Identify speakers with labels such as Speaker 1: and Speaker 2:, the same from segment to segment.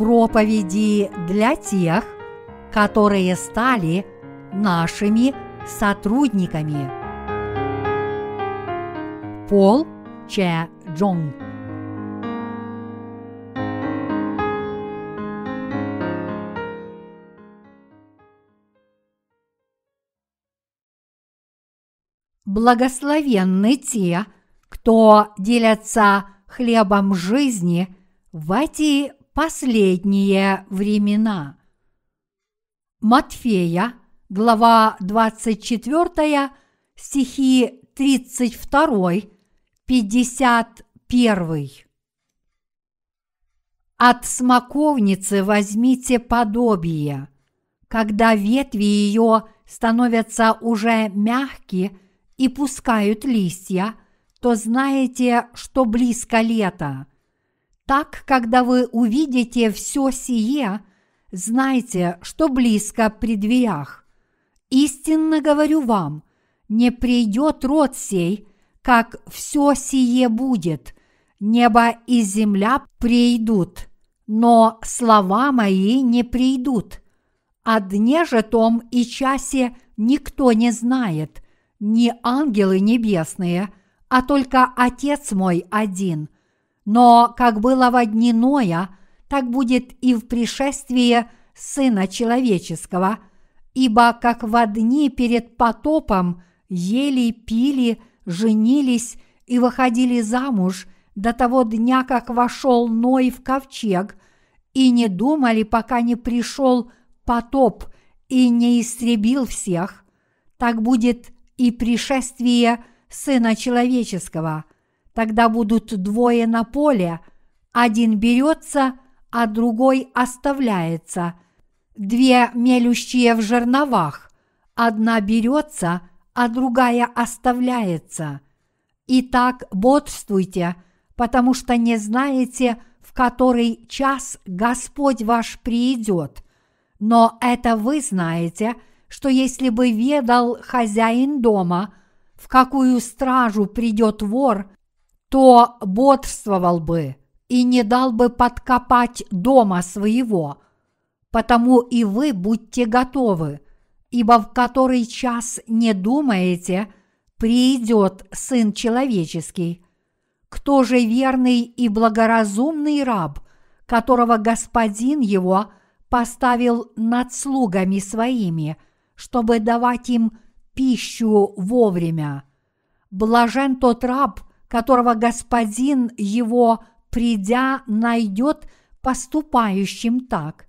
Speaker 1: проповеди для тех, которые стали нашими сотрудниками. Пол Че Джонг Благословенны те, кто делятся хлебом жизни в эти последние времена. Матфея, глава 24, стихи 32, 51. От смоковницы возьмите подобие, когда ветви ее становятся уже мягкие и пускают листья, то знаете, что близко лето. Так, когда вы увидите все сие, знайте, что близко при дверях. Истинно говорю вам, не придет род сей, как все сие будет, небо и земля придут, но слова мои не придут. О дне же том и часе никто не знает – не ангелы небесные, а только Отец мой один. Но как было во дни Ноя, так будет и в пришествии Сына Человеческого, ибо как во дни перед потопом ели, пили, женились и выходили замуж до того дня, как вошел Ной в ковчег, и не думали, пока не пришел потоп и не истребил всех, так будет и пришествие Сына Человеческого. Тогда будут двое на поле, один берется, а другой оставляется. Две мелющие в жерновах, одна берется, а другая оставляется. Итак, бодрствуйте, потому что не знаете, в который час Господь ваш придет. Но это вы знаете – что если бы ведал хозяин дома, в какую стражу придет вор, то бодрствовал бы и не дал бы подкопать дома своего. Потому и вы будьте готовы, ибо в который час не думаете, придет Сын Человеческий. Кто же верный и благоразумный раб, которого господин его поставил над слугами своими – чтобы давать им пищу вовремя. Блажен тот раб, которого господин его, придя, найдет поступающим так.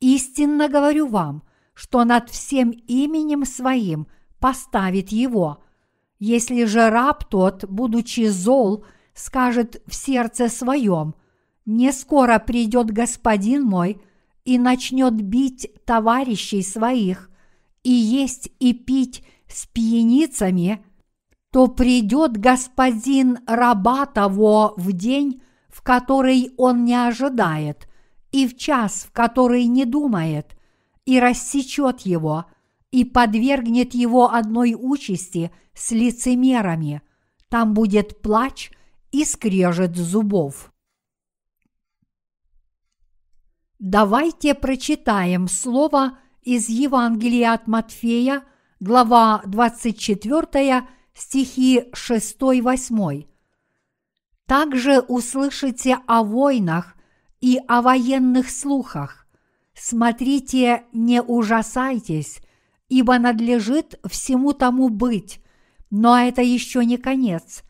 Speaker 1: Истинно говорю вам, что над всем именем своим поставит его. Если же раб тот, будучи зол, скажет в сердце своем, «Не скоро придет господин мой и начнет бить товарищей своих», и есть и пить с пьяницами, то придет господин раба того в день, в который он не ожидает, и в час, в который не думает, и рассечет его, и подвергнет его одной участи с лицемерами. Там будет плач и скрежет зубов. Давайте прочитаем слово из Евангелия от Матфея, глава 24, стихи 6-8. Также услышите о войнах и о военных слухах. Смотрите, не ужасайтесь, ибо надлежит всему тому быть, но это еще не конец,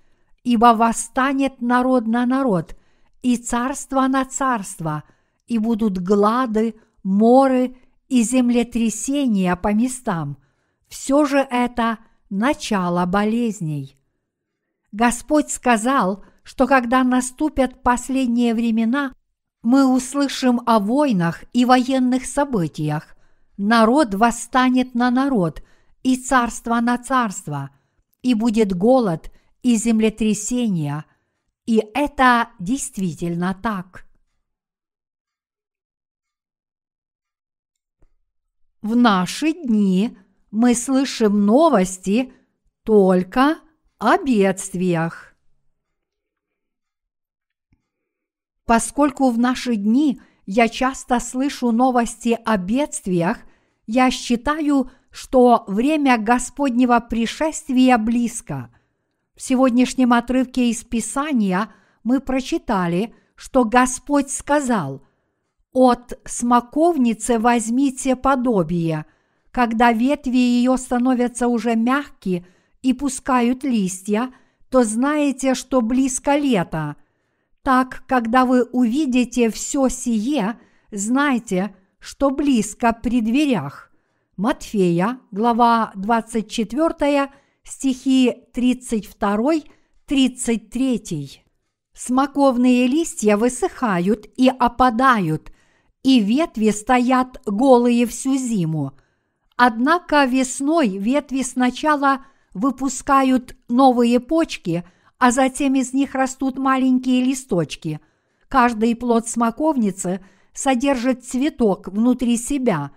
Speaker 1: ибо восстанет народ на народ, и царство на царство, и будут глады, моры и землетрясения по местам, все же это начало болезней. Господь сказал, что когда наступят последние времена, мы услышим о войнах и военных событиях. Народ восстанет на народ и царство на царство, и будет голод и землетрясения. И это действительно так. в наши дни мы слышим новости только о бедствиях. Поскольку в наши дни я часто слышу новости о бедствиях, я считаю, что время Господнего пришествия близко. В сегодняшнем отрывке из Писания мы прочитали, что Господь сказал «От смоковницы возьмите подобие, когда ветви ее становятся уже мягкие и пускают листья, то знаете, что близко лето. Так, когда вы увидите все сие, знайте, что близко при дверях». Матфея, глава 24, стихи 32-33. Смоковные листья высыхают и опадают, и ветви стоят голые всю зиму. Однако весной ветви сначала выпускают новые почки, а затем из них растут маленькие листочки. Каждый плод смоковницы содержит цветок внутри себя,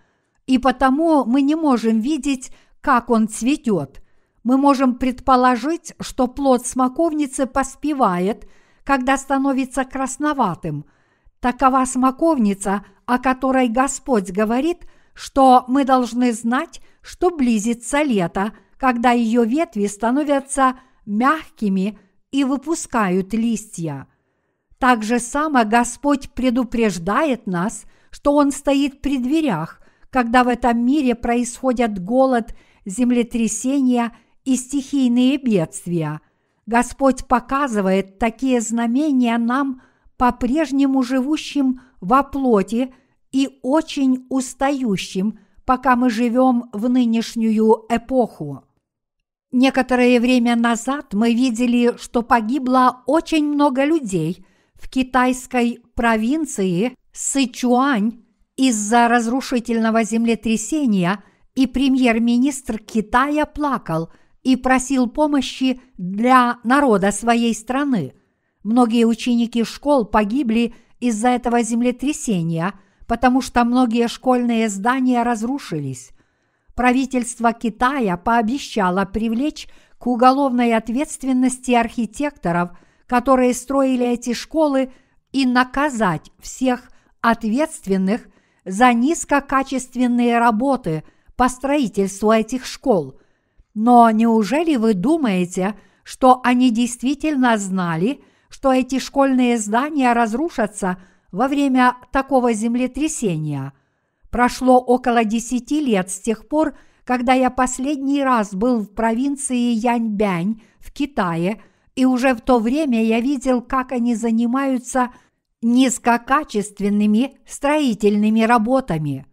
Speaker 1: и потому мы не можем видеть, как он цветет – мы можем предположить, что плод смоковницы поспевает, когда становится красноватым. Такова смоковница, о которой Господь говорит, что мы должны знать, что близится лето, когда ее ветви становятся мягкими и выпускают листья. Так же само Господь предупреждает нас, что Он стоит при дверях, когда в этом мире происходят голод, землетрясения – и стихийные бедствия. Господь показывает такие знамения нам, по-прежнему живущим во плоти и очень устающим, пока мы живем в нынешнюю эпоху. Некоторое время назад мы видели, что погибло очень много людей в китайской провинции Сычуань из-за разрушительного землетрясения, и премьер-министр Китая плакал – и просил помощи для народа своей страны. Многие ученики школ погибли из-за этого землетрясения, потому что многие школьные здания разрушились. Правительство Китая пообещало привлечь к уголовной ответственности архитекторов, которые строили эти школы, и наказать всех ответственных за низкокачественные работы по строительству этих школ – но неужели вы думаете, что они действительно знали, что эти школьные здания разрушатся во время такого землетрясения? Прошло около десяти лет с тех пор, когда я последний раз был в провинции Яньбянь в Китае, и уже в то время я видел, как они занимаются низкокачественными строительными работами.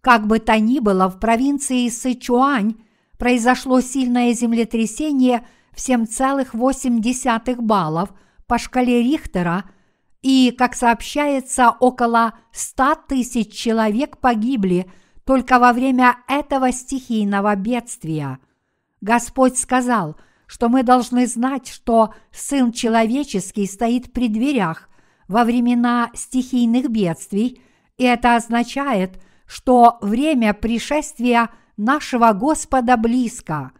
Speaker 1: Как бы то ни было, в провинции Сычуань произошло сильное землетрясение в 7,8 баллов по шкале Рихтера, и, как сообщается, около 100 тысяч человек погибли только во время этого стихийного бедствия. Господь сказал, что мы должны знать, что Сын Человеческий стоит при дверях во времена стихийных бедствий, и это означает, что время пришествия – нашего Господа близко.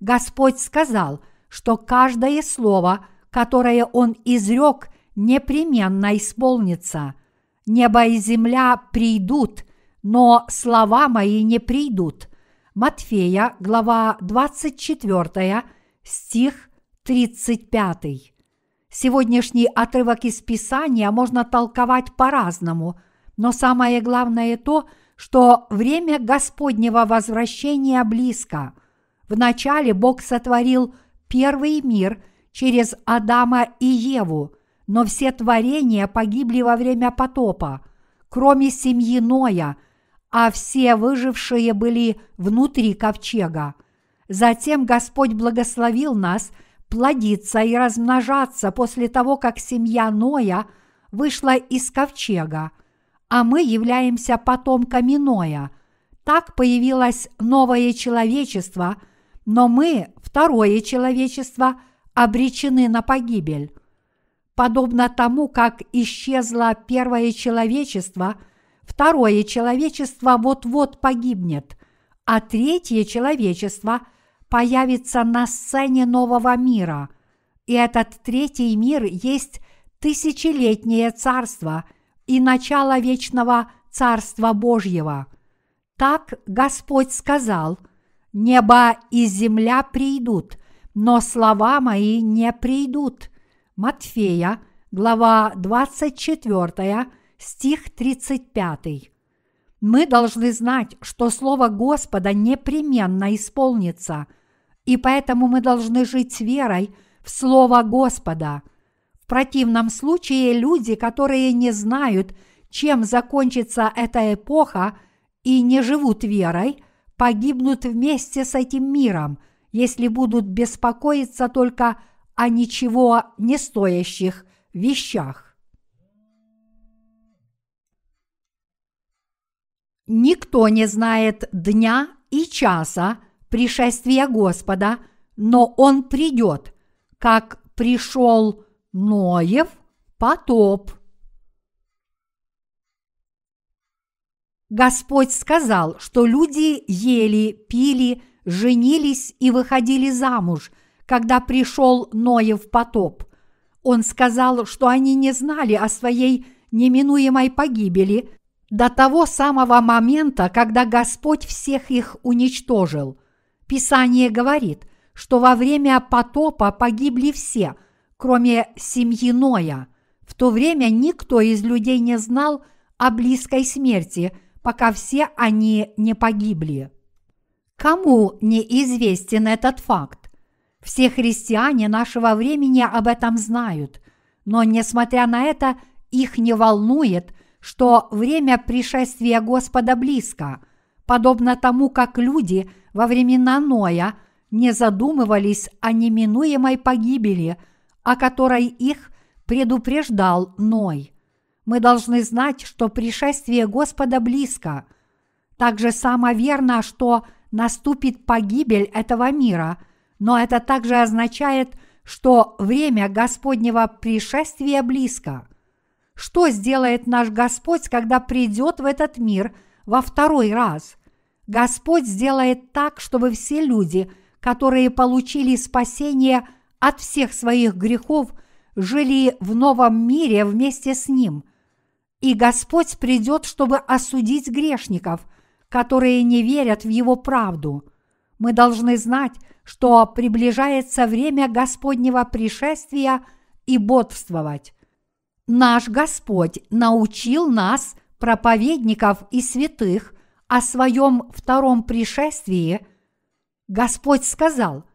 Speaker 1: Господь сказал, что каждое слово, которое Он изрек, непременно исполнится. Небо и земля придут, но слова мои не придут. Матфея, глава 24, стих 35. Сегодняшний отрывок из Писания можно толковать по-разному, но самое главное то, что время Господнего возвращения близко. Вначале Бог сотворил первый мир через Адама и Еву, но все творения погибли во время потопа, кроме семьи Ноя, а все выжившие были внутри ковчега. Затем Господь благословил нас плодиться и размножаться после того, как семья Ноя вышла из ковчега – а мы являемся потомками Ноя. Так появилось новое человечество, но мы, второе человечество, обречены на погибель. Подобно тому, как исчезло первое человечество, второе человечество вот-вот погибнет, а третье человечество появится на сцене нового мира. И этот третий мир есть тысячелетнее царство – и начало вечного Царства Божьего. Так Господь сказал, «Небо и земля придут, но слова мои не придут». Матфея, глава 24, стих 35. Мы должны знать, что Слово Господа непременно исполнится, и поэтому мы должны жить с верой в Слово Господа. В противном случае люди, которые не знают, чем закончится эта эпоха и не живут верой, погибнут вместе с этим миром, если будут беспокоиться только о ничего не стоящих вещах. Никто не знает дня и часа пришествия Господа, но Он придет, как пришел Ноев потоп. Господь сказал, что люди ели, пили, женились и выходили замуж, когда пришел Ноев потоп. Он сказал, что они не знали о своей неминуемой погибели до того самого момента, когда Господь всех их уничтожил. Писание говорит, что во время потопа погибли все, кроме семьи Ноя. В то время никто из людей не знал о близкой смерти – пока все они не погибли. Кому неизвестен этот факт? Все христиане нашего времени об этом знают, но несмотря на это, их не волнует, что время пришествия Господа близко, подобно тому, как люди во времена Ноя не задумывались о неминуемой погибели, о которой их предупреждал Ной мы должны знать, что пришествие Господа близко. Также само верно, что наступит погибель этого мира, но это также означает, что время Господнего пришествия близко. Что сделает наш Господь, когда придет в этот мир во второй раз? Господь сделает так, чтобы все люди, которые получили спасение от всех своих грехов, жили в новом мире вместе с Ним – и Господь придет, чтобы осудить грешников, которые не верят в Его правду. Мы должны знать, что приближается время Господнего пришествия и бодрствовать. Наш Господь научил нас, проповедников и святых, о своем втором пришествии. Господь сказал,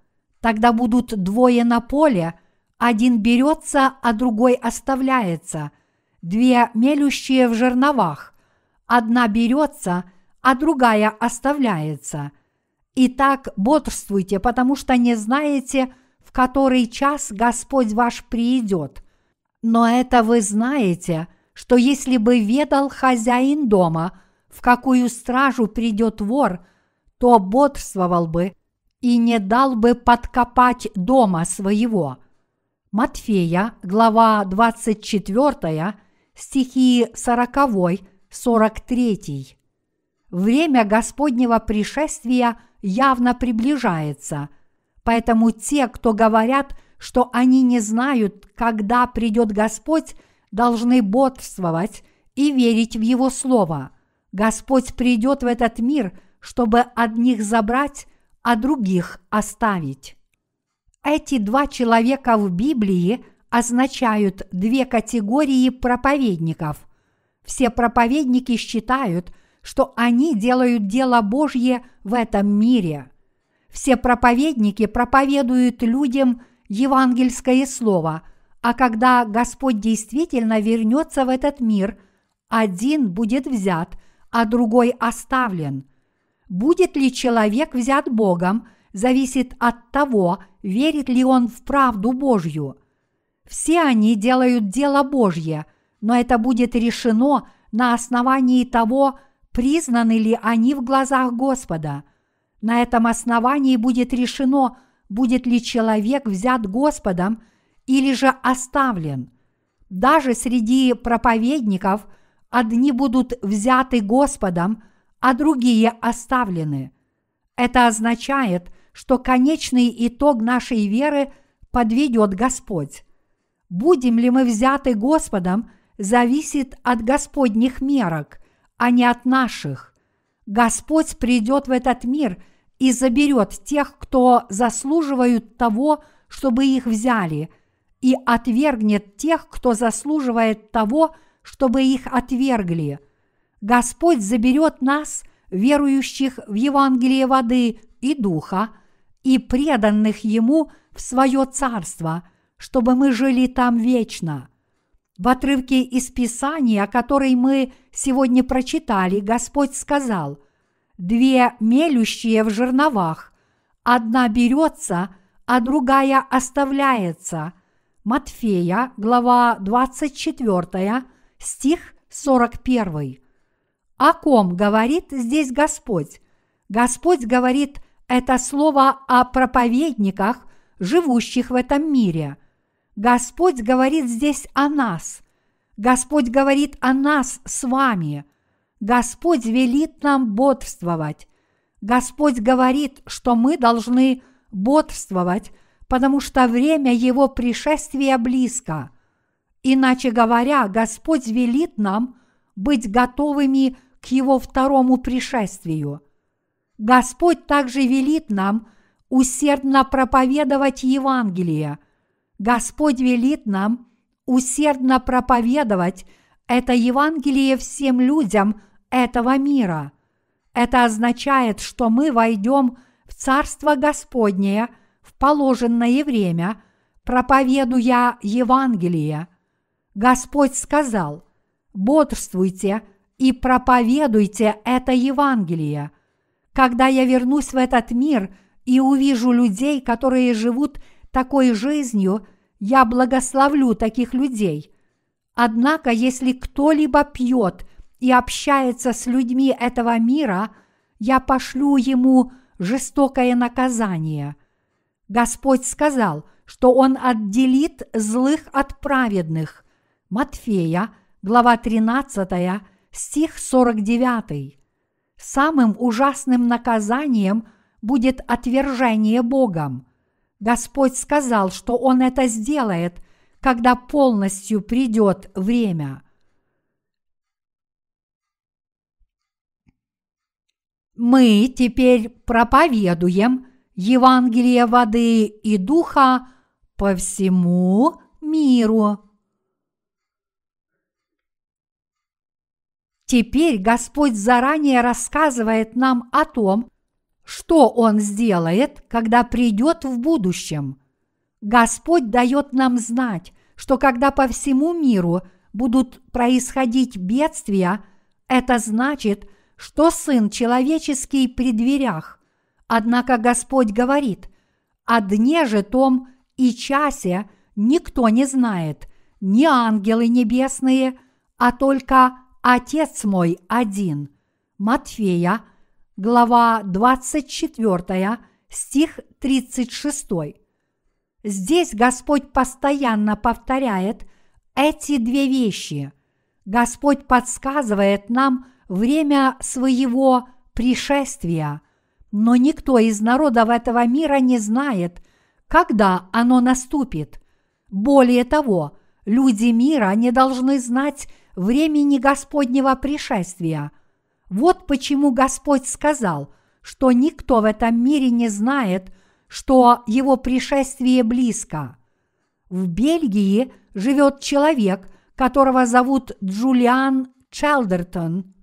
Speaker 1: тогда будут двое на поле, один берется, а другой оставляется – две мелющие в жерновах, одна берется, а другая оставляется. Итак, бодрствуйте, потому что не знаете, в который час Господь ваш приидет. Но это вы знаете, что если бы ведал хозяин дома, в какую стражу придет вор, то бодрствовал бы и не дал бы подкопать дома своего. Матфея, глава 24, стихи 40, 43. Время Господнего пришествия явно приближается, поэтому те, кто говорят, что они не знают, когда придет Господь, должны бодрствовать и верить в Его Слово. Господь придет в этот мир, чтобы одних забрать, а других оставить. Эти два человека в Библии – означают две категории проповедников. Все проповедники считают, что они делают дело Божье в этом мире. Все проповедники проповедуют людям евангельское слово, а когда Господь действительно вернется в этот мир, один будет взят, а другой оставлен. Будет ли человек взят Богом, зависит от того, верит ли он в правду Божью – все они делают дело Божье, но это будет решено на основании того, признаны ли они в глазах Господа. На этом основании будет решено, будет ли человек взят Господом или же оставлен. Даже среди проповедников одни будут взяты Господом, а другие оставлены. Это означает, что конечный итог нашей веры подведет Господь. Будем ли мы взяты Господом, зависит от Господних мерок, а не от наших. Господь придет в этот мир и заберет тех, кто заслуживают того, чтобы их взяли, и отвергнет тех, кто заслуживает того, чтобы их отвергли. Господь заберет нас, верующих в Евангелие воды и духа, и преданных Ему в свое царство, чтобы мы жили там вечно. В отрывке из Писания, который мы сегодня прочитали, Господь сказал, «Две мелющие в жерновах, одна берется, а другая оставляется». Матфея, глава 24, стих 41. О ком говорит здесь Господь? Господь говорит это слово о проповедниках, живущих в этом мире. Господь говорит здесь о нас. Господь говорит о нас с вами. Господь велит нам бодрствовать. Господь говорит, что мы должны бодрствовать, потому что время Его пришествия близко. Иначе говоря, Господь велит нам быть готовыми к Его второму пришествию. Господь также велит нам усердно проповедовать Евангелие. Господь велит нам усердно проповедовать это Евангелие всем людям этого мира. Это означает, что мы войдем в Царство Господнее в положенное время, проповедуя Евангелие. Господь сказал, бодрствуйте и проповедуйте это Евангелие. Когда я вернусь в этот мир и увижу людей, которые живут такой жизнью, я благословлю таких людей. Однако, если кто-либо пьет и общается с людьми этого мира, я пошлю ему жестокое наказание. Господь сказал, что Он отделит злых от праведных. Матфея, глава 13, стих 49. Самым ужасным наказанием будет отвержение Богом. Господь сказал, что Он это сделает, когда полностью придет время. Мы теперь проповедуем Евангелие воды и духа по всему миру. Теперь Господь заранее рассказывает нам о том, что Он сделает, когда придет в будущем. Господь дает нам знать, что когда по всему миру будут происходить бедствия, это значит, что Сын Человеческий при дверях. Однако Господь говорит, о дне же том и часе никто не знает, ни ангелы небесные, а только Отец мой один. Матфея, глава 24, стих 36. Здесь Господь постоянно повторяет эти две вещи. Господь подсказывает нам время своего пришествия, но никто из народов этого мира не знает, когда оно наступит. Более того, люди мира не должны знать времени Господнего пришествия. Вот почему Господь сказал, что никто в этом мире не знает, что его пришествие близко. В Бельгии живет человек, которого зовут Джулиан Челдертон.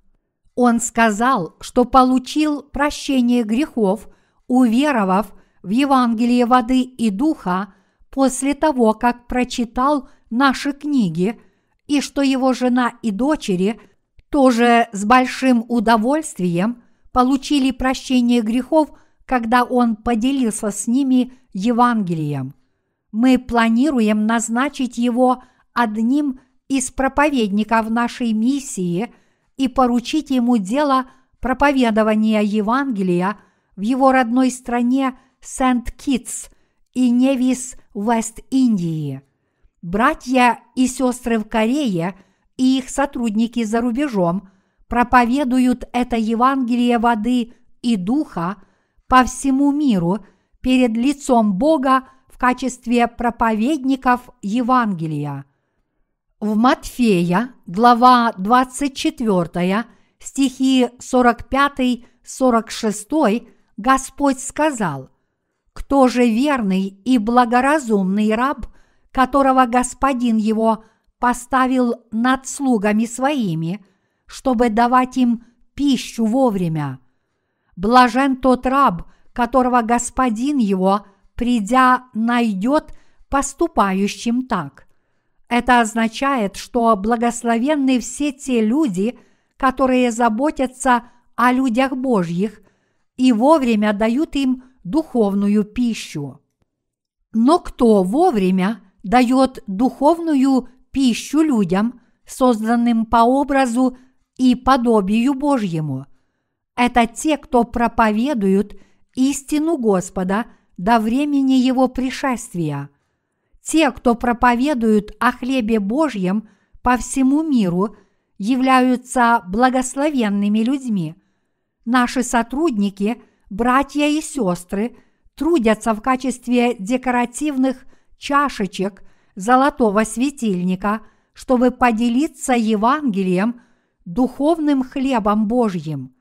Speaker 1: Он сказал, что получил прощение грехов, уверовав в Евангелие воды и духа после того, как прочитал наши книги – и что его жена и дочери тоже с большим удовольствием получили прощение грехов, когда он поделился с ними Евангелием. Мы планируем назначить его одним из проповедников нашей миссии и поручить ему дело проповедования Евангелия в его родной стране Сент-Китс и Невис, Вест-Индии – Братья и сестры в Корее и их сотрудники за рубежом проповедуют это Евангелие воды и духа по всему миру перед лицом Бога в качестве проповедников Евангелия. В Матфея, глава 24, стихи 45-46, Господь сказал, «Кто же верный и благоразумный раб, которого господин его поставил над слугами своими, чтобы давать им пищу вовремя? Блажен тот раб, которого господин его, придя, найдет поступающим так. Это означает, что благословенны все те люди, которые заботятся о людях Божьих и вовремя дают им духовную пищу. Но кто вовремя дает духовную пищу людям, созданным по образу и подобию Божьему? Это те, кто проповедуют истину Господа до времени Его пришествия. Те, кто проповедуют о хлебе Божьем по всему миру, являются благословенными людьми. Наши сотрудники, братья и сестры, трудятся в качестве декоративных чашечек золотого светильника, чтобы поделиться Евангелием, духовным хлебом Божьим.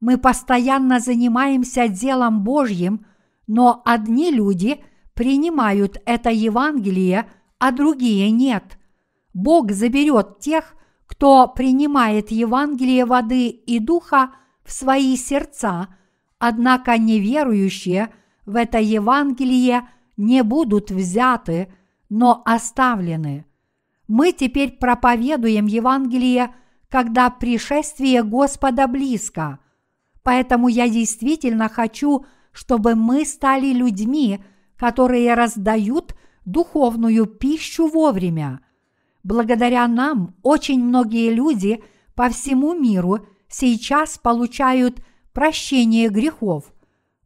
Speaker 1: Мы постоянно занимаемся делом Божьим, но одни люди принимают это Евангелие, а другие нет. Бог заберет тех, кто принимает Евангелие воды и духа в свои сердца, однако неверующие в это Евангелие не будут взяты, но оставлены. Мы теперь проповедуем Евангелие, когда пришествие Господа близко. Поэтому я действительно хочу, чтобы мы стали людьми, которые раздают духовную пищу вовремя. Благодаря нам очень многие люди по всему миру сейчас получают прощение грехов.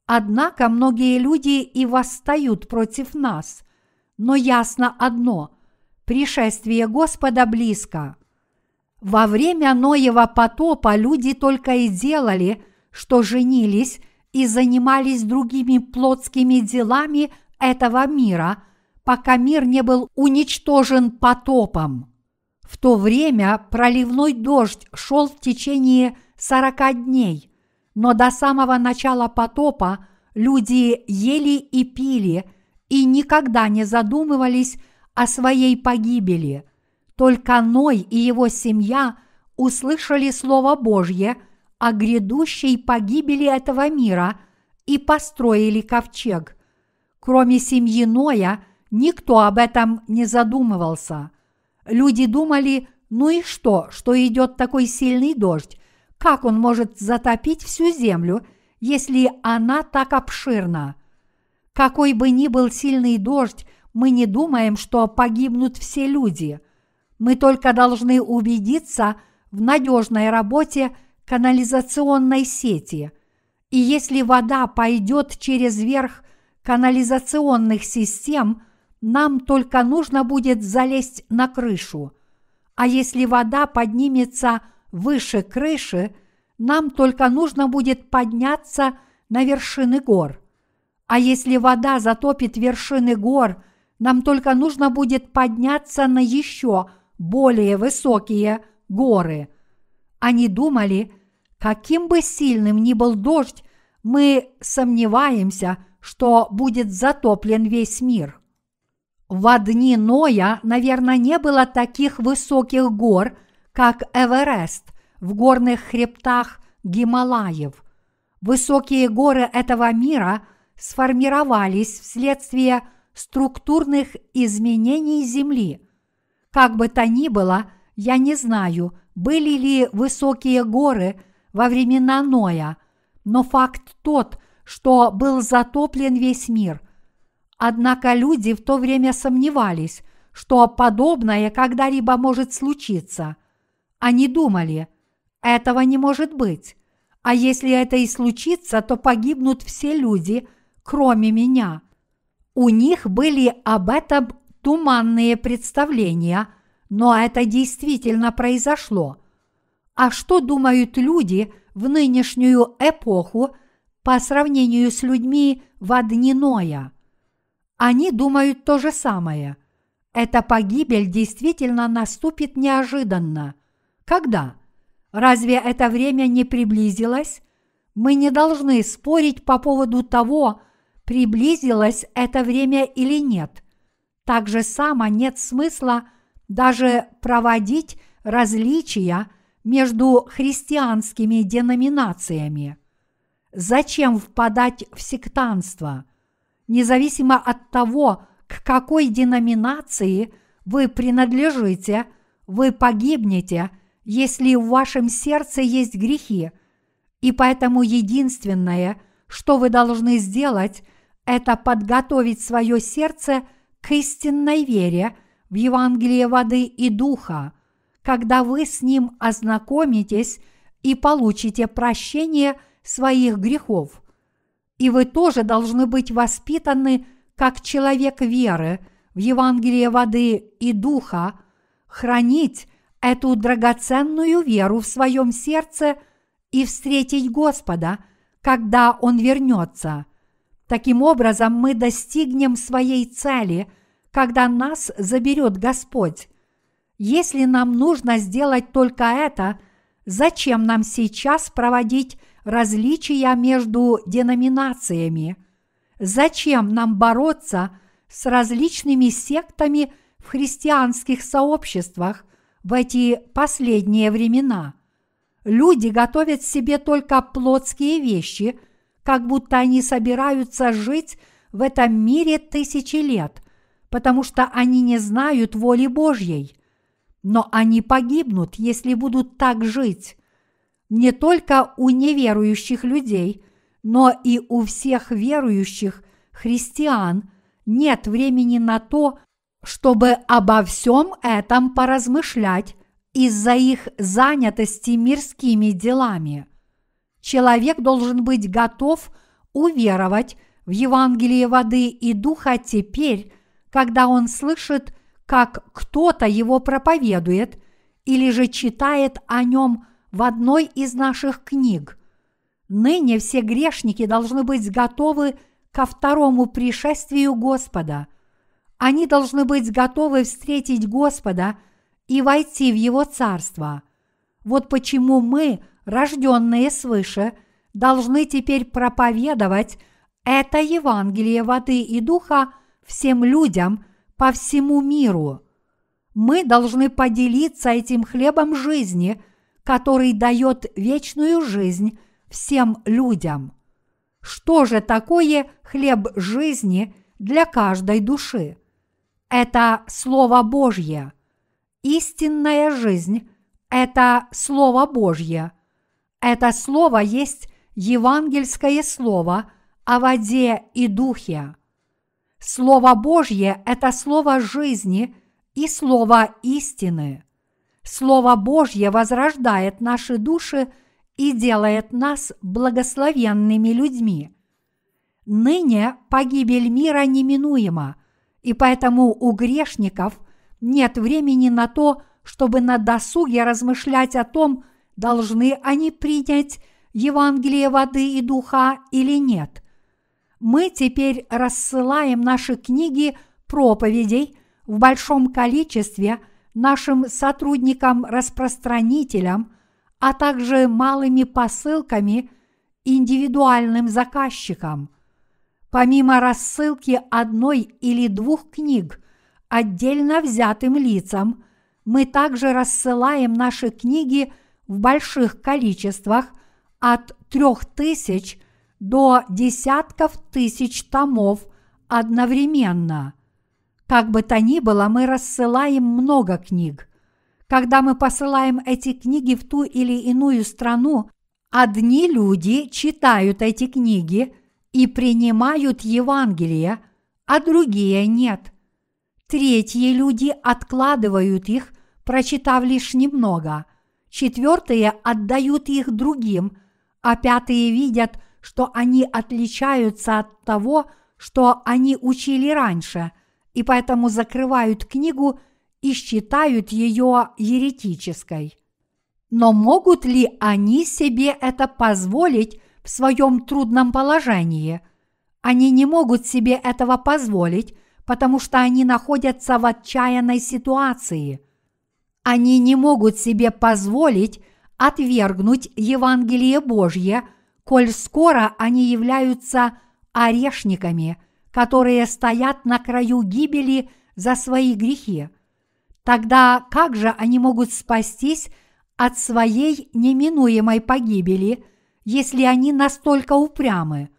Speaker 1: Однако многие люди и восстают против нас. Но ясно одно – пришествие Господа близко. Во время Ноева потопа люди только и делали, что женились и занимались другими плотскими делами этого мира, пока мир не был уничтожен потопом. В то время проливной дождь шел в течение сорока дней, но до самого начала потопа люди ели и пили и никогда не задумывались о своей погибели. Только Ной и его семья услышали Слово Божье о грядущей погибели этого мира и построили ковчег. Кроме семьи Ноя, никто об этом не задумывался. Люди думали, ну и что, что идет такой сильный дождь? Как он может затопить всю землю, если она так обширна? Какой бы ни был сильный дождь, мы не думаем, что погибнут все люди. Мы только должны убедиться в надежной работе канализационной сети. И если вода пойдет через верх канализационных систем, нам только нужно будет залезть на крышу. А если вода поднимется выше крыши, нам только нужно будет подняться на вершины гор. А если вода затопит вершины гор, нам только нужно будет подняться на еще более высокие горы. Они думали, каким бы сильным ни был дождь, мы сомневаемся, что будет затоплен весь мир. В дни Ноя, наверное, не было таких высоких гор, как Эверест в горных хребтах Гималаев. Высокие горы этого мира сформировались вследствие структурных изменений Земли. Как бы то ни было, я не знаю, были ли высокие горы во времена Ноя, но факт тот, что был затоплен весь мир. Однако люди в то время сомневались, что подобное когда-либо может случиться. Они думали, этого не может быть. А если это и случится, то погибнут все люди, кроме меня. У них были об этом туманные представления, но это действительно произошло. А что думают люди в нынешнюю эпоху – по сравнению с людьми в дни Ноя. Они думают то же самое. эта погибель действительно наступит неожиданно. Когда? Разве это время не приблизилось? Мы не должны спорить по поводу того, приблизилось это время или нет. Так же само нет смысла даже проводить различия между христианскими деноминациями. Зачем впадать в сектанство? Независимо от того, к какой деноминации вы принадлежите, вы погибнете, если в вашем сердце есть грехи. И поэтому единственное, что вы должны сделать, это подготовить свое сердце к истинной вере в Евангелие воды и духа, когда вы с ним ознакомитесь и получите прощение своих грехов. И вы тоже должны быть воспитаны – как человек веры в Евангелие воды и духа, хранить эту драгоценную веру в своем сердце и встретить Господа, когда Он вернется. Таким образом, мы достигнем своей цели, когда нас заберет Господь. Если нам нужно сделать только это, зачем нам сейчас проводить различия между деноминациями – Зачем нам бороться с различными сектами в христианских сообществах в эти последние времена? Люди готовят себе только плотские вещи, как будто они собираются жить в этом мире тысячи лет, потому что они не знают воли Божьей. Но они погибнут, если будут так жить. Не только у неверующих людей – но и у всех верующих христиан нет времени на то, чтобы обо всем этом поразмышлять из-за их занятости мирскими делами. Человек должен быть готов уверовать в Евангелие воды и духа теперь, когда он слышит, как кто-то его проповедует или же читает о нем в одной из наших книг. Ныне все грешники должны быть готовы ко второму пришествию Господа. Они должны быть готовы встретить Господа и войти в Его Царство. Вот почему мы, рожденные свыше, должны теперь проповедовать это Евангелие воды и духа всем людям по всему миру. Мы должны поделиться этим хлебом жизни, который дает вечную жизнь всем людям. Что же такое хлеб жизни для каждой души? Это Слово Божье. Истинная жизнь – это Слово Божье. Это Слово есть евангельское Слово о воде и духе. Слово Божье – это Слово жизни и Слово истины. Слово Божье возрождает наши души – и делает нас благословенными людьми. Ныне погибель мира неминуема, и поэтому у грешников нет времени на то, чтобы на досуге размышлять о том, должны они принять Евангелие воды и духа или нет. Мы теперь рассылаем наши книги проповедей в большом количестве нашим сотрудникам-распространителям – а также малыми посылками индивидуальным заказчикам. Помимо рассылки одной или двух книг отдельно взятым лицам, мы также рассылаем наши книги в больших количествах от трех тысяч до десятков тысяч томов одновременно. Как бы то ни было, мы рассылаем много книг. Когда мы посылаем эти книги в ту или иную страну, одни люди читают эти книги и принимают Евангелие, а другие нет. Третьи люди откладывают их, прочитав лишь немного. Четвертые отдают их другим, а пятые видят, что они отличаются от того, что они учили раньше, и поэтому закрывают книгу и считают ее еретической. Но могут ли они себе это позволить в своем трудном положении? Они не могут себе этого позволить, потому что они находятся в отчаянной ситуации. Они не могут себе позволить отвергнуть Евангелие Божье, коль скоро они являются орешниками, которые стоят на краю гибели за свои грехи. Тогда как же они могут спастись от своей неминуемой погибели, если они настолько упрямы?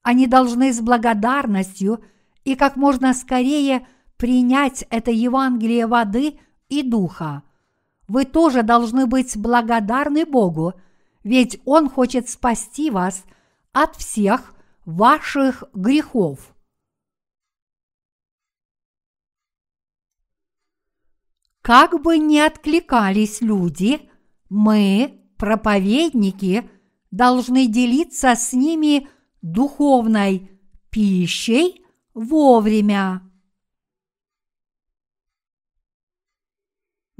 Speaker 1: Они должны с благодарностью и как можно скорее принять это Евангелие воды и духа. Вы тоже должны быть благодарны Богу, ведь Он хочет спасти вас от всех ваших грехов. Как бы ни откликались люди, мы, проповедники, должны делиться с ними духовной пищей вовремя.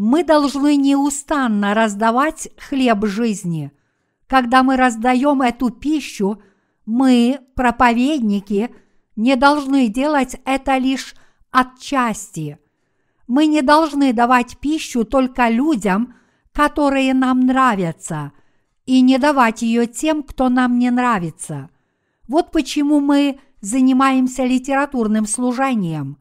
Speaker 1: Мы должны неустанно раздавать хлеб жизни. Когда мы раздаем эту пищу, мы, проповедники, не должны делать это лишь отчасти. Мы не должны давать пищу только людям, которые нам нравятся, и не давать ее тем, кто нам не нравится. Вот почему мы занимаемся литературным служением.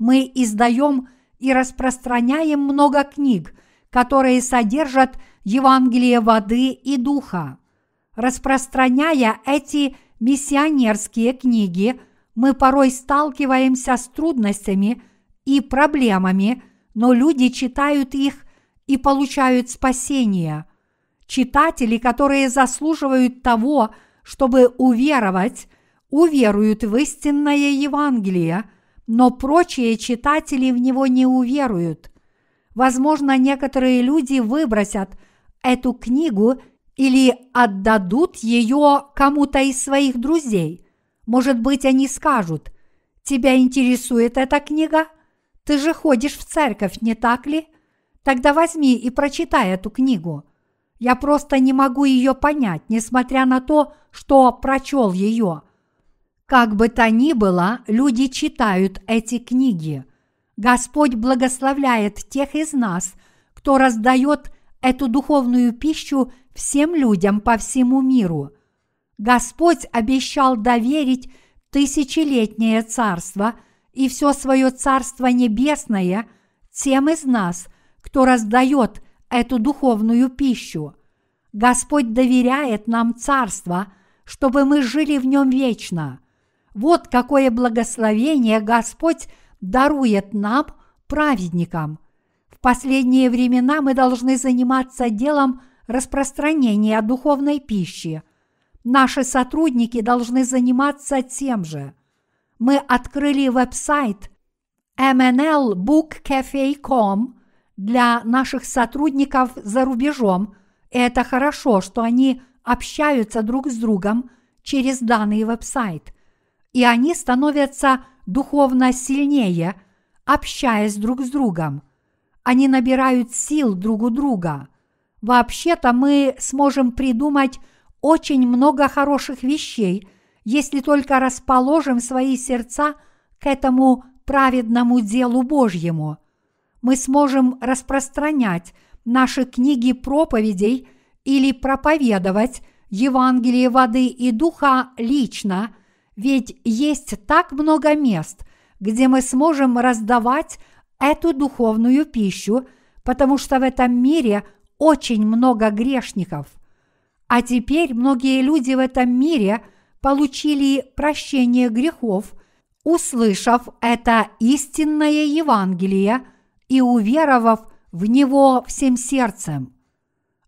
Speaker 1: Мы издаем и распространяем много книг, которые содержат Евангелие воды и духа. Распространяя эти миссионерские книги, мы порой сталкиваемся с трудностями и проблемами, но люди читают их и получают спасение. Читатели, которые заслуживают того, чтобы уверовать, уверуют в истинное Евангелие, но прочие читатели в него не уверуют. Возможно, некоторые люди выбросят эту книгу или отдадут ее кому-то из своих друзей. Может быть, они скажут, «Тебя интересует эта книга? Ты же ходишь в церковь, не так ли? Тогда возьми и прочитай эту книгу. Я просто не могу ее понять, несмотря на то, что прочел ее. Как бы то ни было, люди читают эти книги. Господь благословляет тех из нас, кто раздает эту духовную пищу всем людям по всему миру. Господь обещал доверить тысячелетнее царство и все свое царство небесное тем из нас, кто раздает эту духовную пищу. Господь доверяет нам царство, чтобы мы жили в нем вечно – вот какое благословение Господь дарует нам, праведникам. В последние времена мы должны заниматься делом распространения духовной пищи. Наши сотрудники должны заниматься тем же. Мы открыли веб-сайт mnlbookcafe.com для наших сотрудников за рубежом, и это хорошо, что они общаются друг с другом через данный веб-сайт – и они становятся духовно сильнее, общаясь друг с другом. Они набирают сил друг у друга. Вообще-то мы сможем придумать очень много хороших вещей, если только расположим свои сердца к этому праведному делу Божьему. Мы сможем распространять наши книги проповедей или проповедовать Евангелие воды и духа лично – ведь есть так много мест, где мы сможем раздавать эту духовную пищу, потому что в этом мире очень много грешников. А теперь многие люди в этом мире получили прощение грехов, услышав это истинное Евангелие и уверовав в него всем сердцем.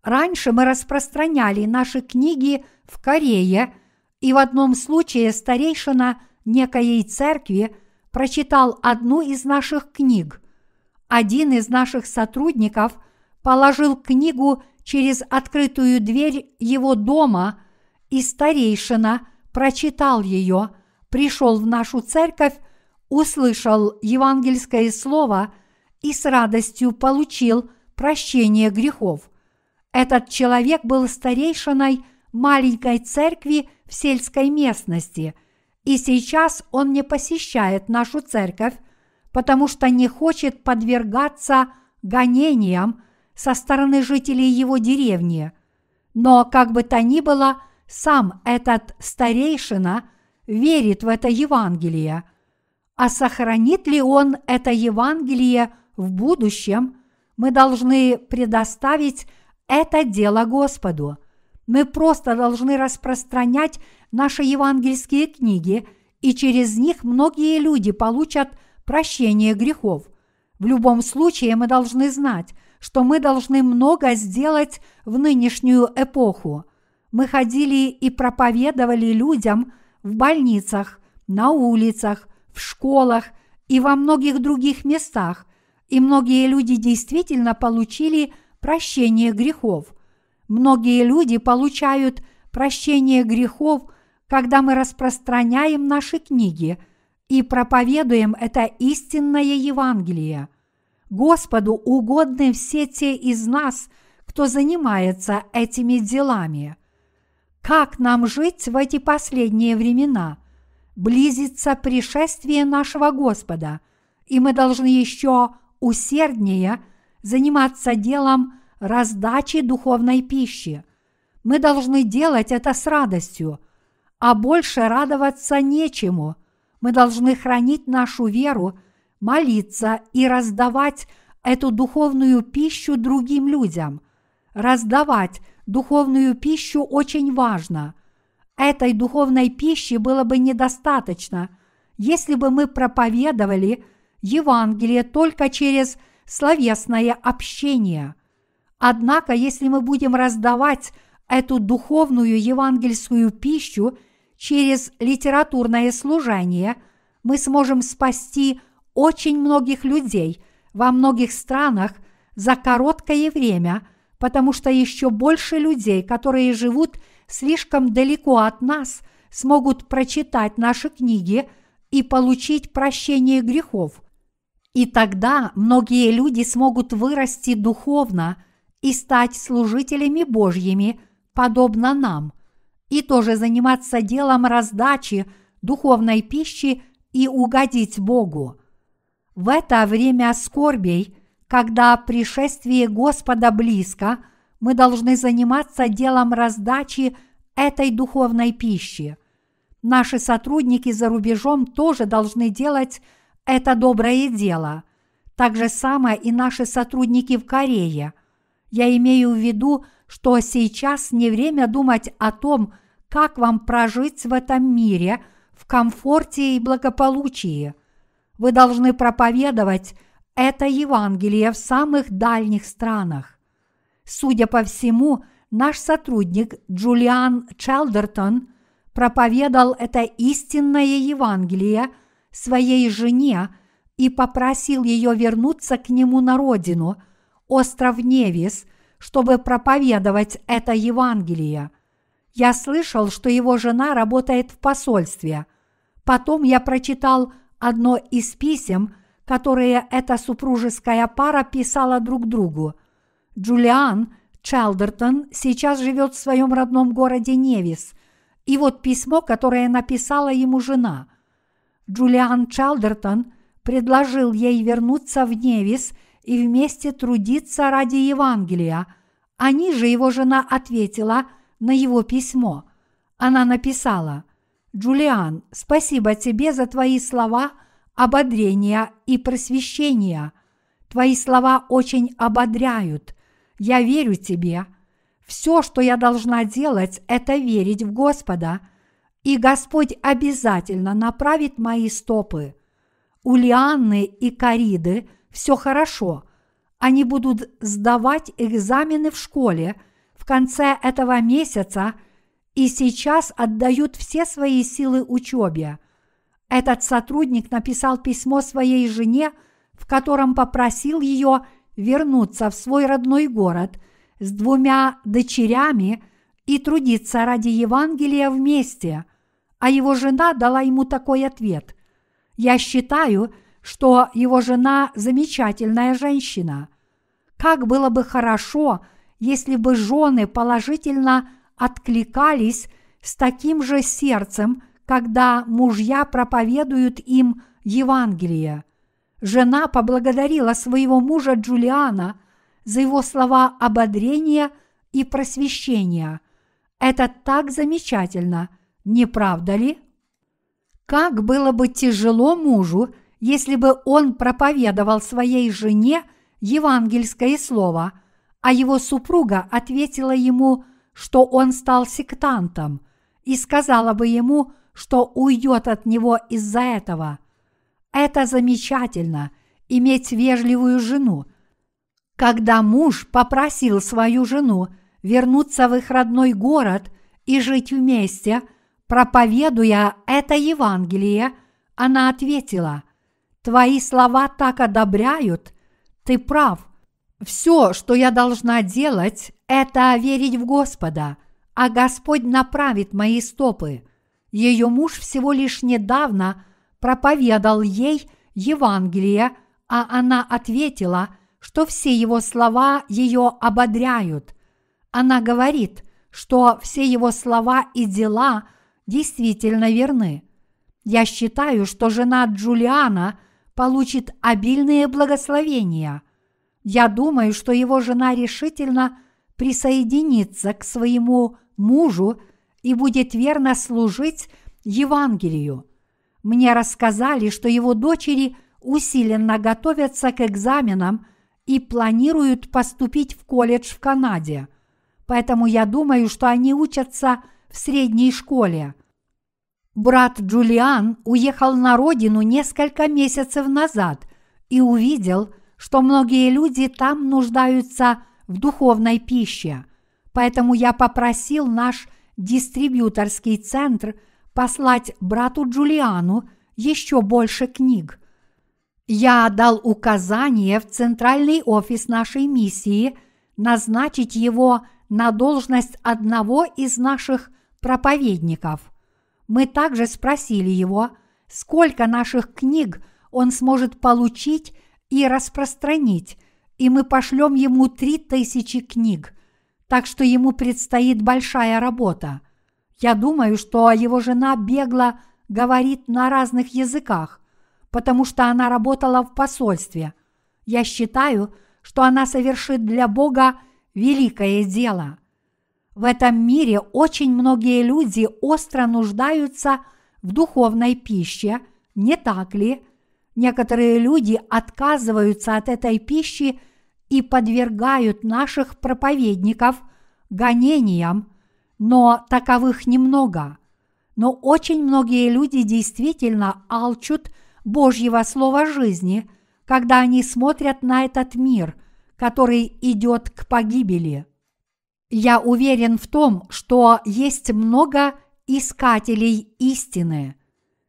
Speaker 1: Раньше мы распространяли наши книги в Корее – и в одном случае старейшина некоей церкви прочитал одну из наших книг. Один из наших сотрудников положил книгу через открытую дверь его дома, и старейшина прочитал ее, пришел в нашу церковь, услышал евангельское слово и с радостью получил прощение грехов. Этот человек был старейшиной маленькой церкви в сельской местности, и сейчас он не посещает нашу церковь, потому что не хочет подвергаться гонениям со стороны жителей его деревни. Но, как бы то ни было, сам этот старейшина верит в это Евангелие. А сохранит ли он это Евангелие в будущем, мы должны предоставить это дело Господу. Мы просто должны распространять наши евангельские книги, и через них многие люди получат прощение грехов. В любом случае мы должны знать, что мы должны много сделать в нынешнюю эпоху. Мы ходили и проповедовали людям в больницах, на улицах, в школах и во многих других местах, и многие люди действительно получили прощение грехов. Многие люди получают прощение грехов, когда мы распространяем наши книги и проповедуем это истинное Евангелие. Господу угодны все те из нас, кто занимается этими делами. Как нам жить в эти последние времена? Близится пришествие нашего Господа, и мы должны еще усерднее заниматься делом раздачи духовной пищи. Мы должны делать это с радостью, а больше радоваться нечему. Мы должны хранить нашу веру – молиться и раздавать эту духовную пищу другим людям. Раздавать духовную пищу очень важно. Этой духовной пищи было бы недостаточно, если бы мы проповедовали Евангелие только через словесное общение. Однако, если мы будем раздавать эту духовную евангельскую пищу через литературное служение, мы сможем спасти очень многих людей во многих странах за короткое время, потому что еще больше людей, которые живут слишком далеко от нас, смогут прочитать наши книги и получить прощение грехов. И тогда многие люди смогут вырасти духовно и стать служителями Божьими, подобно нам, и тоже заниматься делом раздачи духовной пищи и угодить Богу. В это время скорбей, когда пришествие Господа близко, мы должны заниматься делом раздачи этой духовной пищи. Наши сотрудники за рубежом тоже должны делать это доброе дело. Так же самое и наши сотрудники в Корее. Я имею в виду, что сейчас не время думать о том, как вам прожить в этом мире в комфорте и благополучии – вы должны проповедовать это Евангелие в самых дальних странах. Судя по всему, наш сотрудник Джулиан Челдертон проповедовал это истинное Евангелие своей жене и попросил ее вернуться к нему на родину, остров Невис, чтобы проповедовать это Евангелие. Я слышал, что его жена работает в посольстве. Потом я прочитал одно из писем, которые эта супружеская пара писала друг другу. Джулиан Челдертон сейчас живет в своем родном городе Невис, и вот письмо, которое написала ему жена. Джулиан Челдертон предложил ей вернуться в Невис и вместе трудиться ради Евангелия, а ниже его жена ответила на его письмо. Она написала – Джулиан, спасибо тебе за твои слова ободрения и просвещения. Твои слова очень ободряют. Я верю тебе. Все, что я должна делать, это верить в Господа, и Господь обязательно направит мои стопы. У Лианны и Кариды все хорошо. Они будут сдавать экзамены в школе в конце этого месяца – и сейчас отдают все свои силы учебе. Этот сотрудник написал письмо своей жене, в котором попросил ее вернуться в свой родной город с двумя дочерями и трудиться ради Евангелия вместе, а его жена дала ему такой ответ. «Я считаю, что его жена замечательная женщина. Как было бы хорошо, если бы жены положительно откликались с таким же сердцем, когда мужья проповедуют им Евангелие. жена поблагодарила своего мужа Джулиана за его слова ободрения и просвещения. Это так замечательно, не правда ли? Как было бы тяжело мужу, если бы он проповедовал своей жене евангельское слово, а его супруга ответила ему, что он стал сектантом, и сказала бы ему, что уйдет от него из-за этого. Это замечательно – иметь вежливую жену. Когда муж попросил свою жену вернуться в их родной город и жить вместе, проповедуя это Евангелие, она ответила, «Твои слова так одобряют, ты прав. Все, что я должна делать, это верить в Господа, а Господь направит мои стопы». Ее муж всего лишь недавно проповедал ей Евангелие, а она ответила, что все его слова ее ободряют. Она говорит, что все его слова и дела действительно верны. Я считаю, что жена Джулиана получит обильные благословения. Я думаю, что его жена решительно присоединится к своему мужу и будет верно служить Евангелию. Мне рассказали, что его дочери усиленно готовятся к экзаменам и планируют поступить в колледж в Канаде. Поэтому я думаю, что они учатся в средней школе. Брат Джулиан уехал на родину несколько месяцев назад и увидел, что многие люди там нуждаются в духовной пище. Поэтому я попросил наш дистрибьюторский центр послать брату Джулиану еще больше книг. Я дал указание в центральный офис нашей миссии назначить его на должность одного из наших проповедников. Мы также спросили его, сколько наших книг он сможет получить и распространить, и мы пошлем ему три тысячи книг, так что ему предстоит большая работа. Я думаю, что его жена бегло говорит на разных языках, потому что она работала в посольстве. Я считаю, что она совершит для Бога великое дело. В этом мире очень многие люди остро нуждаются в духовной пище, не так ли? Некоторые люди отказываются от этой пищи – и подвергают наших проповедников гонениям, но таковых немного. Но очень многие люди действительно алчут Божьего Слова жизни, когда они смотрят на этот мир, который идет к погибели. Я уверен в том, что есть много искателей истины.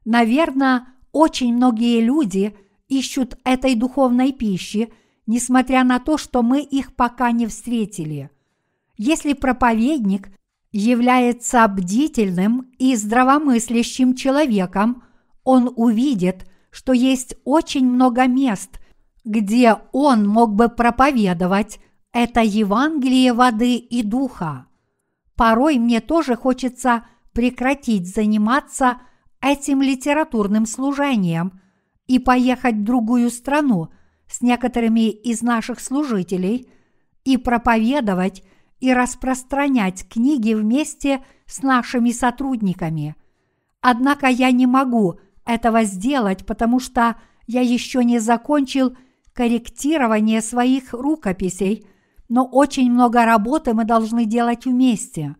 Speaker 1: Наверное, очень многие люди ищут этой духовной пищи – несмотря на то, что мы их пока не встретили. Если проповедник является бдительным и здравомыслящим человеком, он увидит, что есть очень много мест, где он мог бы проповедовать это Евангелие воды и духа. Порой мне тоже хочется прекратить заниматься этим литературным служением и поехать в другую страну – с некоторыми из наших служителей и проповедовать и распространять книги вместе с нашими сотрудниками. Однако я не могу этого сделать, потому что я еще не закончил корректирование своих рукописей, но очень много работы мы должны делать вместе.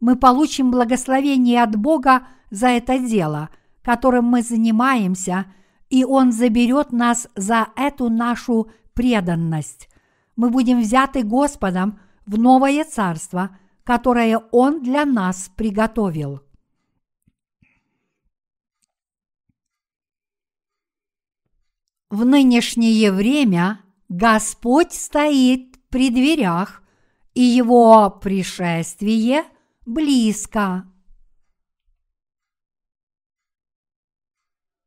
Speaker 1: Мы получим благословение от Бога за это дело, которым мы занимаемся – и Он заберет нас за эту нашу преданность. Мы будем взяты Господом в новое царство, которое Он для нас приготовил. В нынешнее время Господь стоит при дверях, и Его пришествие близко.